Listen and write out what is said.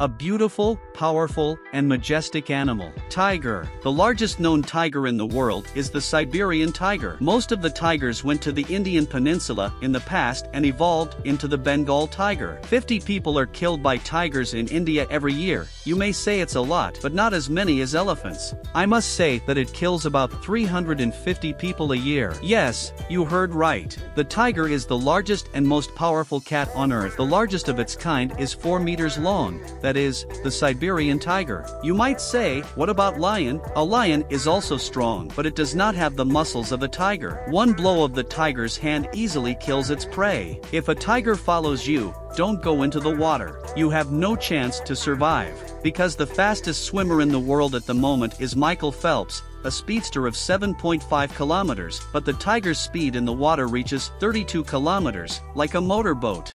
A beautiful, powerful, and majestic animal. Tiger. The largest known tiger in the world is the Siberian tiger. Most of the tigers went to the Indian peninsula in the past and evolved into the Bengal tiger. 50 people are killed by tigers in India every year. You may say it's a lot, but not as many as elephants. I must say that it kills about 350 people a year. Yes, you heard right. The tiger is the largest and most powerful cat on earth. The largest of its kind is 4 meters long that is, the Siberian tiger. You might say, what about lion? A lion is also strong, but it does not have the muscles of a tiger. One blow of the tiger's hand easily kills its prey. If a tiger follows you, don't go into the water. You have no chance to survive. Because the fastest swimmer in the world at the moment is Michael Phelps, a speedster of 7.5 kilometers, but the tiger's speed in the water reaches 32 kilometers, like a motorboat.